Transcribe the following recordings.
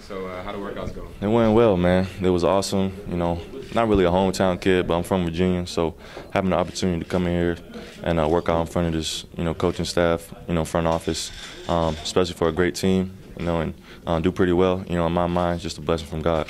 So uh, how the workouts go? It went well, man. It was awesome. You know, not really a hometown kid, but I'm from Virginia, so having the opportunity to come in here and uh, work out in front of this, you know, coaching staff, you know, front office, um, especially for a great team, you know, and uh, do pretty well. You know, in my mind, just a blessing from God.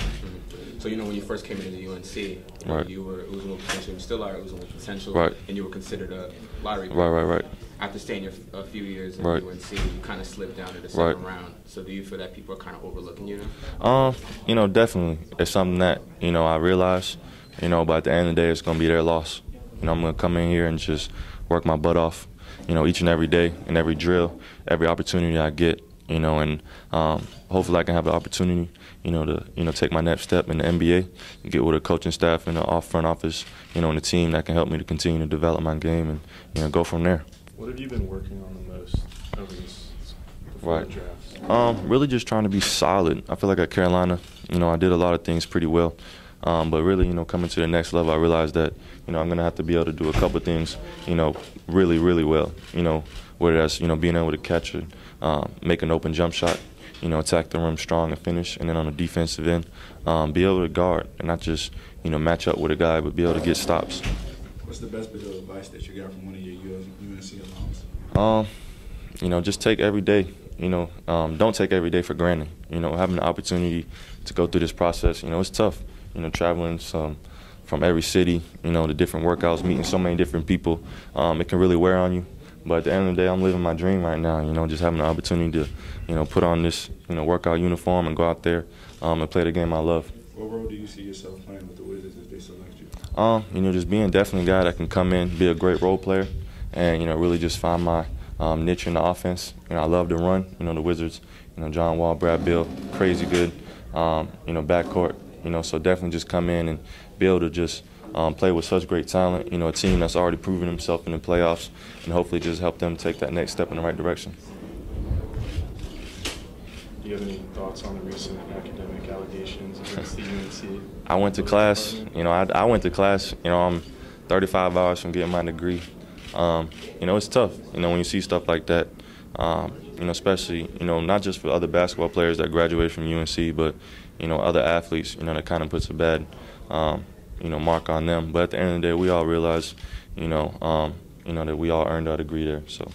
So you know when you first came into the UNC, you, know, Right. you were oozing with potential, you still are oozing with potential, Right. and you were considered a lottery. pick. Right, right, right. After staying your, a few years in Right. UNC, you kind of slipped down to the second Right. round. So do you feel that people are kind of overlooking you now? Um, you know, definitely. It's something that, you know, I realize, you know, but at the end of the day, it's going to be their loss. You know, I'm going to come in here and just work my butt off, you know, each and every day and every drill, every opportunity I get, you know, and um, hopefully I can have the opportunity, you know, to, you know, take my next step in the NBA, and get with a coaching staff and the off front office, you know, and the team that can help me to continue to develop my game and, you know, go from there. What have you been working on the most over this Right. Um, really just trying to be solid. I feel like at Carolina, you know, I did a lot of things pretty well. Um, but really, you know, coming to the next level, I realized that, you know, I'm going to have to be able to do a couple of things, you know, really, really well. You know, whether that's, you know, being able to catch it, um, make an open jump shot, you know, attack the rim strong and finish. And then on the defensive end, um, be able to guard and not just, you know, match up with a guy, but be able to get stops. What's the best bit of advice that you got from one of your UNC alums? Um, you know, just take every day. You know, um, don't take every day for granted. You know, having the opportunity to go through this process. You know, it's tough. You know, traveling some from every city. You know, the different workouts, meeting so many different people. Um, it can really wear on you. But at the end of the day, I'm living my dream right now. You know, just having the opportunity to, you know, put on this, you know, workout uniform and go out there um, and play the game I love. What role do you see yourself playing with the Wizards if they select you? Um, you know, just being definitely a guy that can come in, be a great role player, and you know, really just find my um, niche in the offense. You know, I love to run. You know, the Wizards. You know, John Wall, Brad Beal, crazy good. Um, you know, backcourt. You know, so definitely just come in and be able to just um, play with such great talent. You know, a team that's already proven himself in the playoffs, and hopefully just help them take that next step in the right direction. Do you have any thoughts on the recent academic allegations against the UNC? I went to class. You know, I, I went to class. You know, I'm 35 hours from getting my degree. Um, you know, it's tough. You know, when you see stuff like that. Um, you know, especially you know not just for other basketball players that graduate from UNC, but you know other athletes. You know, that kind of puts a bad um, you know mark on them. But at the end of the day, we all realize, you know, um, you know that we all earned our degree there. So.